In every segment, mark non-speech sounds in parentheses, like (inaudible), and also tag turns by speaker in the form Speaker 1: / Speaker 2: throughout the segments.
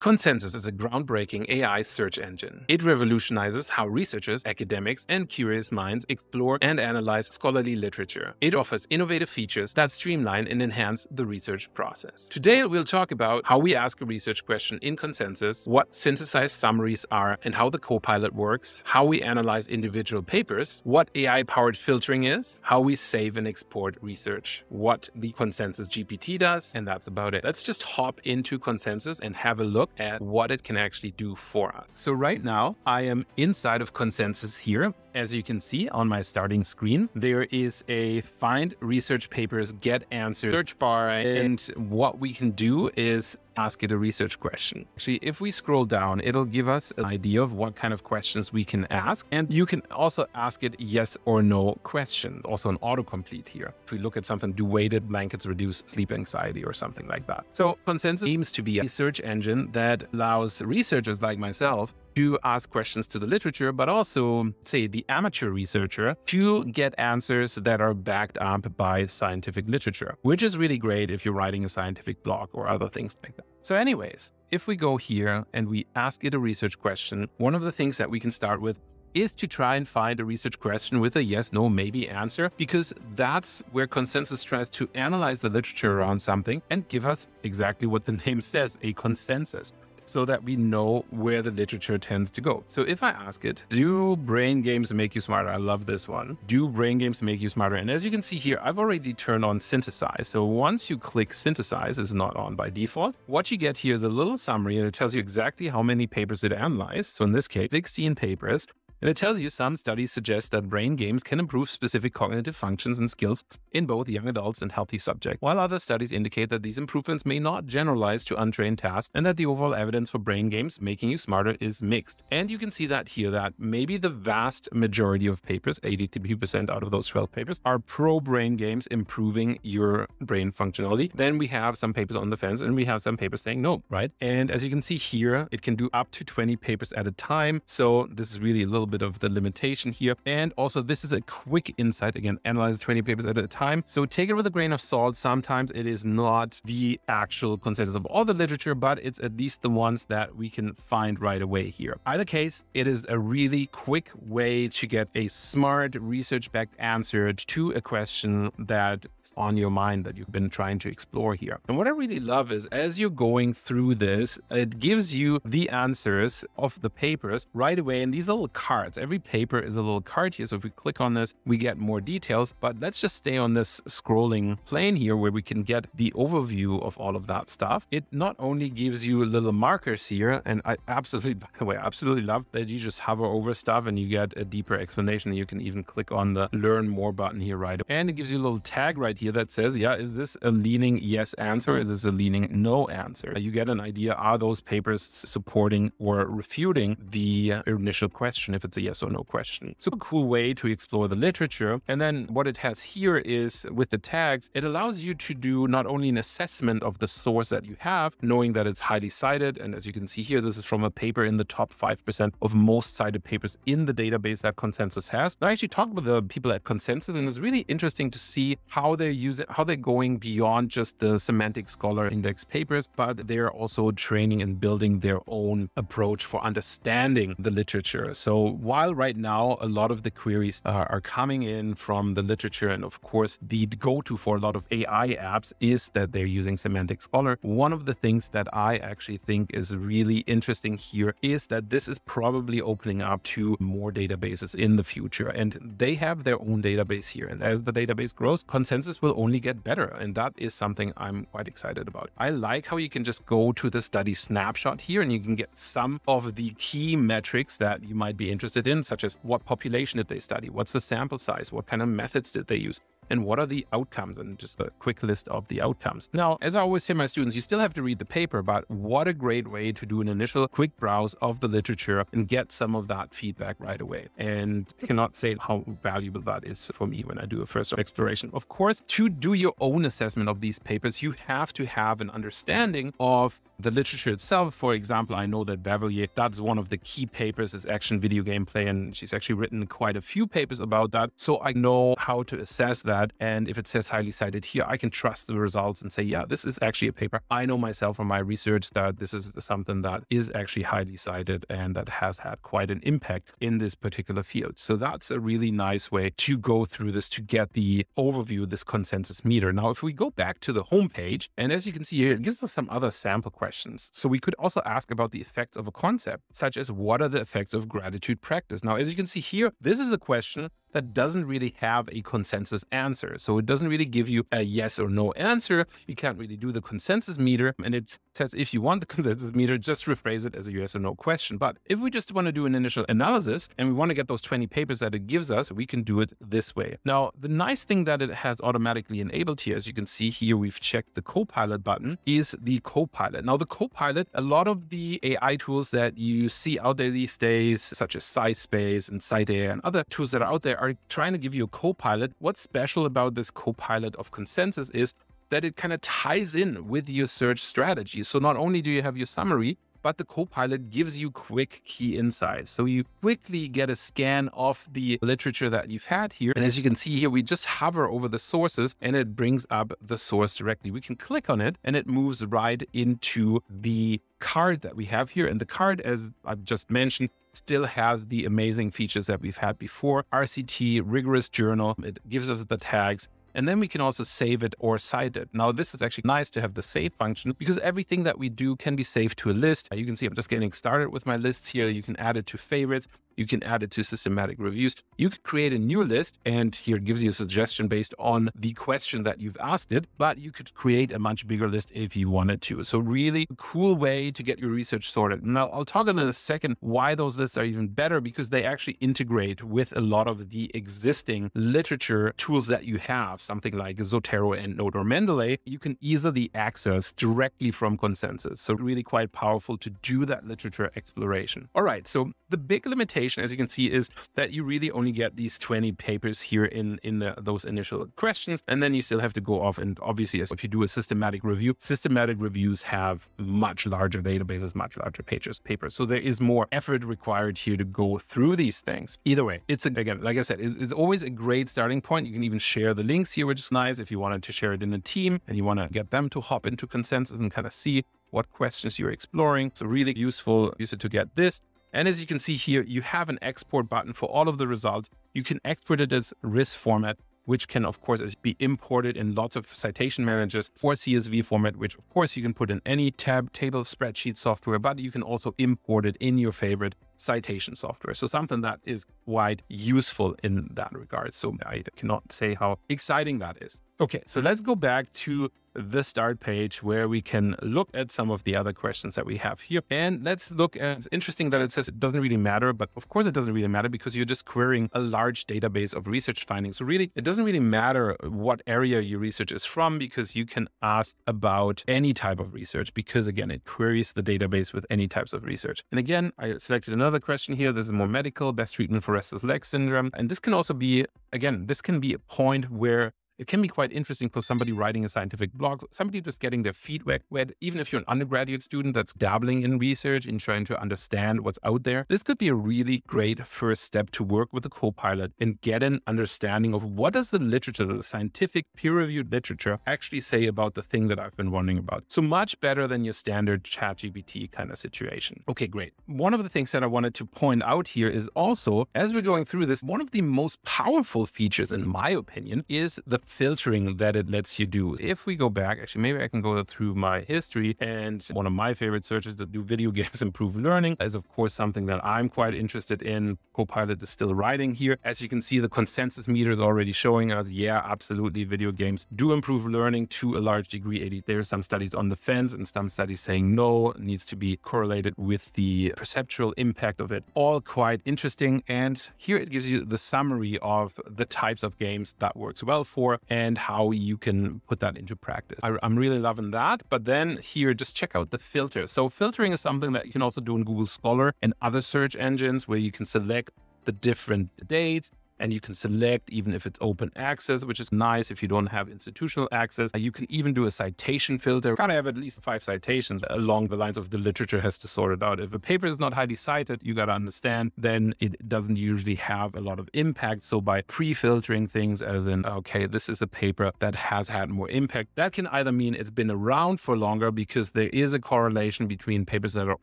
Speaker 1: Consensus is a groundbreaking AI search engine. It revolutionizes how researchers, academics, and curious minds explore and analyze scholarly literature. It offers innovative features that streamline and enhance the research process. Today, we'll talk about how we ask a research question in Consensus, what synthesized summaries are, and how the Copilot works, how we analyze individual papers, what AI powered filtering is, how we save and export research, what the Consensus GPT does, and that's about it. Let's just hop into Consensus and have a look look at what it can actually do for us. So right now I am inside of Consensus here. As you can see on my starting screen, there is a find research papers, get answers search bar. And what we can do is ask it a research question. Actually, if we scroll down, it'll give us an idea of what kind of questions we can ask. And you can also ask it yes or no questions, also an autocomplete here. If we look at something, do weighted blankets reduce sleep anxiety or something like that? So Consensus aims to be a search engine that allows researchers like myself to ask questions to the literature, but also, say, the amateur researcher to get answers that are backed up by scientific literature, which is really great if you're writing a scientific blog or other things like that. So, anyways, if we go here and we ask it a research question, one of the things that we can start with is to try and find a research question with a yes, no, maybe answer, because that's where consensus tries to analyze the literature around something and give us exactly what the (laughs) name says a consensus so that we know where the literature tends to go. So if I ask it, do brain games make you smarter? I love this one. Do brain games make you smarter? And as you can see here, I've already turned on synthesize. So once you click synthesize, it's not on by default. What you get here is a little summary and it tells you exactly how many papers it analyzed. So in this case, 16 papers. And it tells you some studies suggest that brain games can improve specific cognitive functions and skills in both young adults and healthy subjects, while other studies indicate that these improvements may not generalize to untrained tasks and that the overall evidence for brain games making you smarter is mixed. And you can see that here that maybe the vast majority of papers, 82% out of those 12 papers, are pro brain games improving your brain functionality. Then we have some papers on the fence and we have some papers saying no, right? And as you can see here, it can do up to 20 papers at a time. So this is really a little bit of the limitation here. And also, this is a quick insight. Again, analyze 20 papers at a time. So take it with a grain of salt. Sometimes it is not the actual consensus of all the literature, but it's at least the ones that we can find right away here. Either case, it is a really quick way to get a smart research backed answer to a question that is on your mind that you've been trying to explore here. And what I really love is as you're going through this, it gives you the answers of the papers right away in these little cards cards. Every paper is a little card here. So if we click on this, we get more details. But let's just stay on this scrolling plane here where we can get the overview of all of that stuff. It not only gives you little markers here, and I absolutely, by the way, absolutely love that you just hover over stuff and you get a deeper explanation. You can even click on the learn more button here, right? And it gives you a little tag right here that says, yeah, is this a leaning yes answer? Is this a leaning no answer? You get an idea. Are those papers supporting or refuting the initial question if it's a yes or no question. Super cool way to explore the literature. And then what it has here is with the tags, it allows you to do not only an assessment of the source that you have, knowing that it's highly cited. And as you can see here, this is from a paper in the top 5% of most cited papers in the database that Consensus has. I actually talked with the people at Consensus, and it's really interesting to see how they're using, how they're going beyond just the semantic scholar index papers, but they're also training and building their own approach for understanding the literature. So while right now a lot of the queries are coming in from the literature, and of course, the go to for a lot of AI apps is that they're using Semantic Scholar. One of the things that I actually think is really interesting here is that this is probably opening up to more databases in the future. And they have their own database here. And as the database grows, consensus will only get better. And that is something I'm quite excited about. I like how you can just go to the study snapshot here and you can get some of the key metrics that you might be interested interested in, such as what population did they study? What's the sample size? What kind of methods did they use? And what are the outcomes and just a quick list of the outcomes. Now, as I always tell my students, you still have to read the paper, but what a great way to do an initial quick browse of the literature and get some of that feedback right away. And I cannot say how valuable that is for me when I do a first exploration. Of course, to do your own assessment of these papers, you have to have an understanding of the literature itself. For example, I know that Bavelier, that's one of the key papers is action video gameplay, and she's actually written quite a few papers about that. So I know how to assess that that. And if it says highly cited here, I can trust the results and say, yeah, this is actually a paper. I know myself from my research that this is something that is actually highly cited and that has had quite an impact in this particular field. So that's a really nice way to go through this to get the overview, this consensus meter. Now, if we go back to the homepage, and as you can see here, it gives us some other sample questions. So we could also ask about the effects of a concept, such as what are the effects of gratitude practice? Now, as you can see here, this is a question that doesn't really have a consensus answer. So it doesn't really give you a yes or no answer. You can't really do the consensus meter. And it says if you want the (laughs) consensus meter, just rephrase it as a yes or no question. But if we just want to do an initial analysis and we want to get those 20 papers that it gives us, we can do it this way. Now, the nice thing that it has automatically enabled here, as you can see here, we've checked the Copilot button, is the Copilot. Now, the Copilot, a lot of the AI tools that you see out there these days, such as SciSpace and SciteAI and other tools that are out there, are trying to give you a co-pilot. What's special about this co-pilot of consensus is that it kind of ties in with your search strategy. So not only do you have your summary, but the Copilot gives you quick key insights. So you quickly get a scan of the literature that you've had here. And as you can see here, we just hover over the sources and it brings up the source directly. We can click on it and it moves right into the card that we have here. And the card, as I've just mentioned, still has the amazing features that we've had before. RCT, rigorous journal, it gives us the tags. And then we can also save it or cite it. Now, this is actually nice to have the save function because everything that we do can be saved to a list. You can see I'm just getting started with my lists here. You can add it to favorites. You can add it to systematic reviews. You could create a new list, and here it gives you a suggestion based on the question that you've asked it, but you could create a much bigger list if you wanted to. So, really a cool way to get your research sorted. Now, I'll talk in a second why those lists are even better because they actually integrate with a lot of the existing literature tools that you have, something like Zotero, and EndNote, or Mendeley. You can easily access directly from consensus. So, really quite powerful to do that literature exploration. All right. So, the big limitation as you can see, is that you really only get these 20 papers here in, in the, those initial questions. And then you still have to go off. And obviously, if you do a systematic review, systematic reviews have much larger databases, much larger pages, papers. So there is more effort required here to go through these things. Either way, it's again, like I said, it's, it's always a great starting point. You can even share the links here, which is nice if you wanted to share it in a team and you want to get them to hop into consensus and kind of see what questions you're exploring. So really useful use it to get this. And as you can see here, you have an export button for all of the results. You can export it as RIS format, which can, of course, be imported in lots of citation managers or CSV format, which, of course, you can put in any tab, table, spreadsheet software, but you can also import it in your favorite citation software. So something that is quite useful in that regard. So I cannot say how exciting that is. Okay, so let's go back to the start page where we can look at some of the other questions that we have here. And let's look at, it's interesting that it says it doesn't really matter, but of course it doesn't really matter because you're just querying a large database of research findings. So really, it doesn't really matter what area your research is from because you can ask about any type of research because again, it queries the database with any types of research. And again, I selected another question here. This is more medical, best treatment for restless leg syndrome. And this can also be, again, this can be a point where it can be quite interesting for somebody writing a scientific blog, somebody just getting their feedback, where even if you're an undergraduate student that's dabbling in research and trying to understand what's out there, this could be a really great first step to work with a co-pilot and get an understanding of what does the literature, the scientific peer-reviewed literature actually say about the thing that I've been wondering about. So much better than your standard chat GPT kind of situation. Okay, great. One of the things that I wanted to point out here is also, as we're going through this, one of the most powerful features, in my opinion, is the filtering that it lets you do. If we go back, actually, maybe I can go through my history. And one of my favorite searches that do video (laughs) games improve learning is, of course, something that I'm quite interested in. Copilot is still writing here. As you can see, the consensus meter is already showing us, yeah, absolutely, video games do improve learning to a large degree. There are some studies on the fence and some studies saying no, needs to be correlated with the perceptual impact of it. All quite interesting. And here it gives you the summary of the types of games that works well for and how you can put that into practice. I, am really loving that. But then here, just check out the filter. So filtering is something that you can also do in Google Scholar and other search engines where you can select the different dates and you can select even if it's open access, which is nice if you don't have institutional access. You can even do a citation filter. Kind of have at least five citations along the lines of the literature has to sort it out. If a paper is not highly cited, you got to understand, then it doesn't usually have a lot of impact. So by pre-filtering things as in, okay, this is a paper that has had more impact, that can either mean it's been around for longer because there is a correlation between papers that are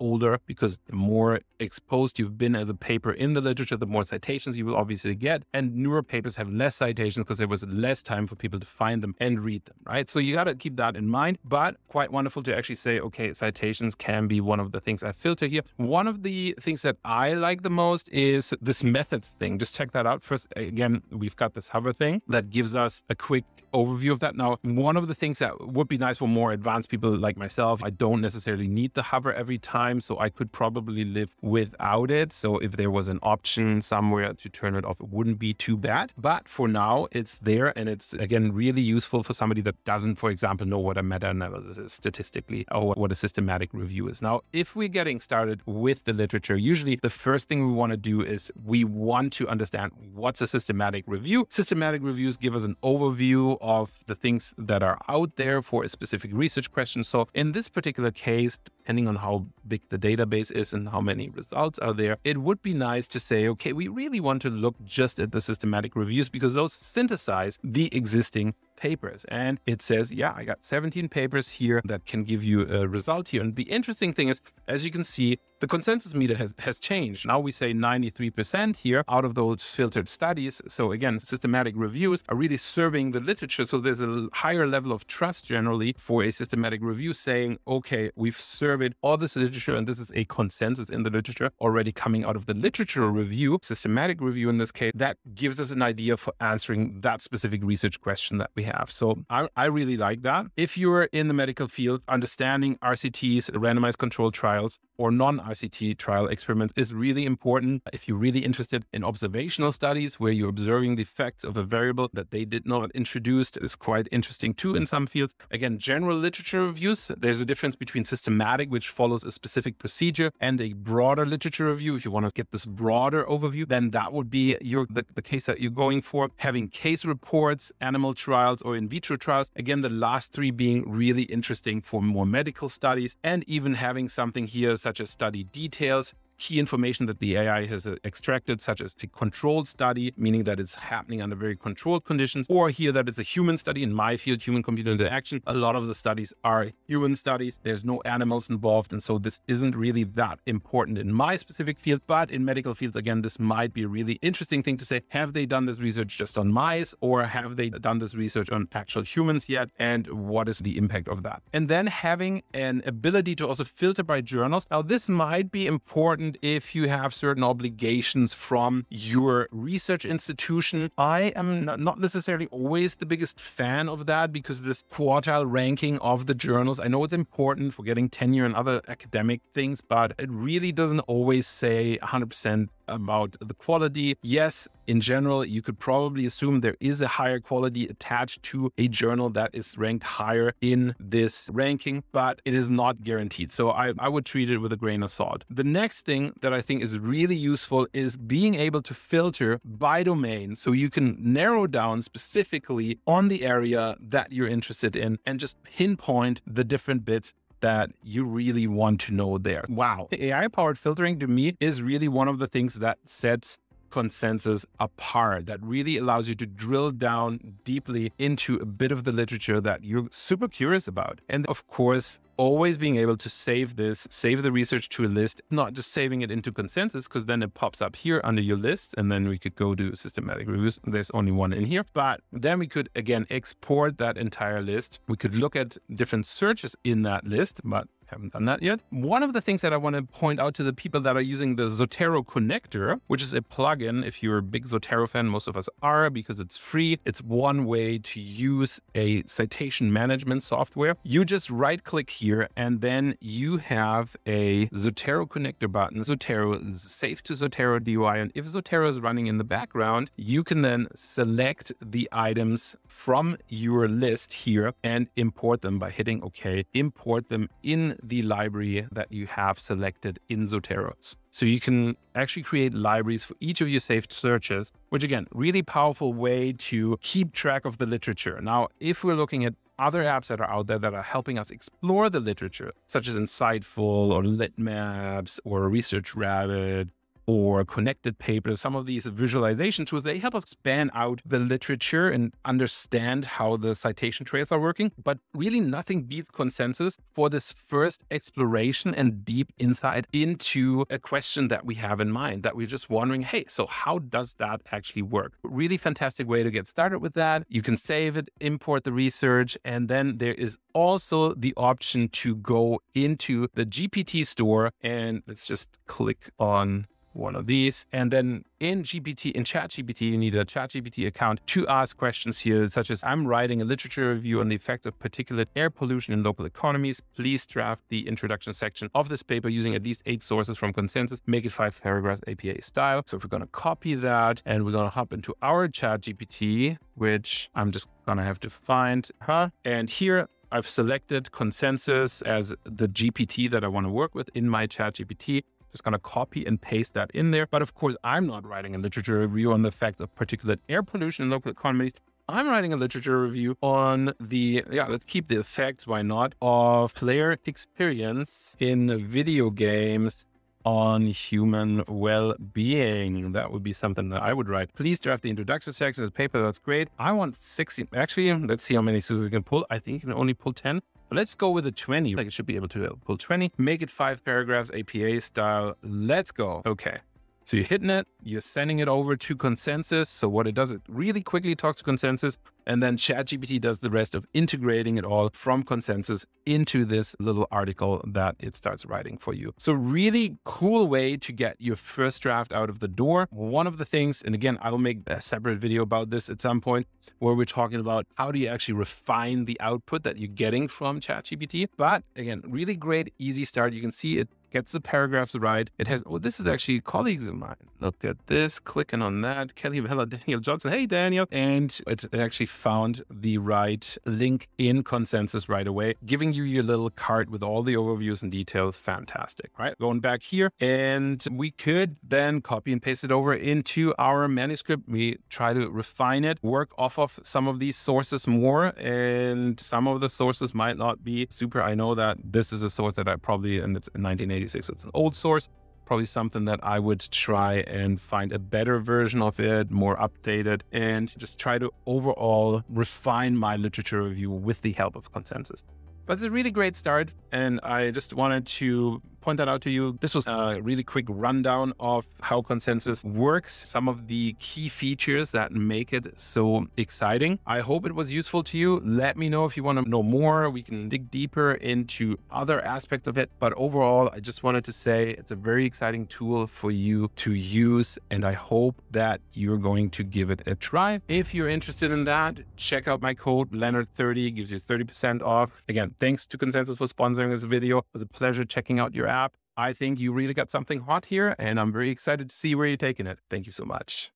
Speaker 1: older, because the more exposed you've been as a paper in the literature, the more citations you will obviously get. And newer papers have less citations because there was less time for people to find them and read them, right? So you got to keep that in mind. But quite wonderful to actually say, okay, citations can be one of the things I filter here. One of the things that I like the most is this methods thing. Just check that out first. Again, we've got this hover thing that gives us a quick overview of that. Now, one of the things that would be nice for more advanced people like myself, I don't necessarily need the hover every time. So I could probably live without it. So if there was an option somewhere to turn it off, it wouldn't be too bad. But for now, it's there. And it's, again, really useful for somebody that doesn't, for example, know what a meta analysis is statistically or what a systematic review is. Now, if we're getting started with the literature, usually the first thing we want to do is we want to understand what's a systematic review. Systematic reviews give us an overview of the things that are out there for a specific research question. So in this particular case, depending on how big the database is and how many results are there, it would be nice to say, okay, we really want to look just at the systematic reviews because those synthesize the existing papers. And it says, yeah, I got 17 papers here that can give you a result here. And the interesting thing is, as you can see, the consensus meter has, has changed. Now we say 93% here out of those filtered studies. So again, systematic reviews are really serving the literature. So there's a higher level of trust generally for a systematic review saying, okay, we've surveyed all this literature and this is a consensus in the literature already coming out of the literature review, systematic review in this case, that gives us an idea for answering that specific research question that we have. So I, I really like that. If you're in the medical field, understanding RCTs, randomized controlled trials, or non RCT trial experiments is really important. If you're really interested in observational studies where you're observing the effects of a variable that they did not introduce is quite interesting too in some fields. Again, general literature reviews, there's a difference between systematic, which follows a specific procedure, and a broader literature review. If you want to get this broader overview, then that would be your the, the case that you're going for. Having case reports, animal trials, or in vitro trials. Again, the last three being really interesting for more medical studies, and even having something here such as study details key information that the AI has uh, extracted, such as a controlled study, meaning that it's happening under very controlled conditions, or here that it's a human study. In my field, human computer interaction, a lot of the studies are human studies. There's no animals involved. And so this isn't really that important in my specific field. But in medical fields, again, this might be a really interesting thing to say. Have they done this research just on mice, or have they done this research on actual humans yet? And what is the impact of that? And then having an ability to also filter by journals. Now, this might be important if you have certain obligations from your research institution. I am not necessarily always the biggest fan of that because this quartile ranking of the journals, I know it's important for getting tenure and other academic things, but it really doesn't always say 100% about the quality. Yes, in general, you could probably assume there is a higher quality attached to a journal that is ranked higher in this ranking, but it is not guaranteed. So I, I would treat it with a grain of salt. The next thing that I think is really useful is being able to filter by domain so you can narrow down specifically on the area that you're interested in and just pinpoint the different bits that you really want to know there. Wow. AI powered filtering to me is really one of the things that sets consensus apart that really allows you to drill down deeply into a bit of the literature that you're super curious about. And of course, always being able to save this, save the research to a list, not just saving it into consensus, because then it pops up here under your list. And then we could go to systematic reviews. There's only one in here. But then we could, again, export that entire list. We could look at different searches in that list, but haven't done that yet. One of the things that I want to point out to the people that are using the Zotero connector, which is a plugin, if you're a big Zotero fan, most of us are because it's free. It's one way to use a citation management software. You just right click here and then you have a Zotero connector button. Zotero is safe to Zotero DOI. And if Zotero is running in the background, you can then select the items from your list here and import them by hitting OK. Import them in the library that you have selected in Zotero. So you can actually create libraries for each of your saved searches, which again, really powerful way to keep track of the literature. Now, if we're looking at other apps that are out there that are helping us explore the literature, such as Inciteful or Litmaps or Research Rabbit or connected papers, some of these visualization tools, they help us span out the literature and understand how the citation trails are working. But really, nothing beats consensus for this first exploration and deep insight into a question that we have in mind that we're just wondering, hey, so how does that actually work? Really fantastic way to get started with that. You can save it, import the research, and then there is also the option to go into the GPT store and let's just click on one of these. And then in GPT, in ChatGPT, you need a ChatGPT account to ask questions here, such as I'm writing a literature review on the effects of particulate air pollution in local economies. Please draft the introduction section of this paper using at least eight sources from consensus. Make it five paragraphs APA style. So if we're going to copy that and we're going to hop into our ChatGPT, which I'm just going to have to find, huh? And here I've selected consensus as the GPT that I want to work with in my ChatGPT just going to copy and paste that in there. But of course, I'm not writing a literature review on the effects of particulate air pollution in local economies. I'm writing a literature review on the, yeah, let's keep the effects, why not, of player experience in video games on human well-being. That would be something that I would write. Please draft the introduction section of the paper. That's great. I want 60. Actually, let's see how many sources we can pull. I think you can only pull 10. Let's go with a 20. Like it should be able to pull 20. Make it five paragraphs, APA style. Let's go. Okay. So you're hitting it, you're sending it over to consensus. So what it does, it really quickly talks to consensus, and then ChatGPT does the rest of integrating it all from consensus into this little article that it starts writing for you. So really cool way to get your first draft out of the door. One of the things, and again, I'll make a separate video about this at some point, where we're talking about how do you actually refine the output that you're getting from ChatGPT. But again, really great, easy start. You can see it gets the paragraphs right. It has, oh, this is actually colleagues of mine. Look at this, clicking on that. Kelly Vella, Daniel Johnson. Hey, Daniel. And it actually found the right link in consensus right away, giving you your little card with all the overviews and details. Fantastic. right? Going back here, and we could then copy and paste it over into our manuscript. We try to refine it, work off of some of these sources more, and some of the sources might not be super. I know that this is a source that I probably, and it's 1980 1986. So it's an old source, probably something that I would try and find a better version of it, more updated, and just try to overall refine my literature review with the help of consensus. But it's a really great start. And I just wanted to point that out to you. This was a really quick rundown of how consensus works, some of the key features that make it so exciting. I hope it was useful to you. Let me know if you want to know more. We can dig deeper into other aspects of it. But overall, I just wanted to say it's a very exciting tool for you to use. And I hope that you're going to give it a try. If you're interested in that, check out my code LENNART30 gives you 30% off. Again, thanks to Consensus for sponsoring this video. It was a pleasure checking out your app. I think you really got something hot here, and I'm very excited to see where you're taking it. Thank you so much.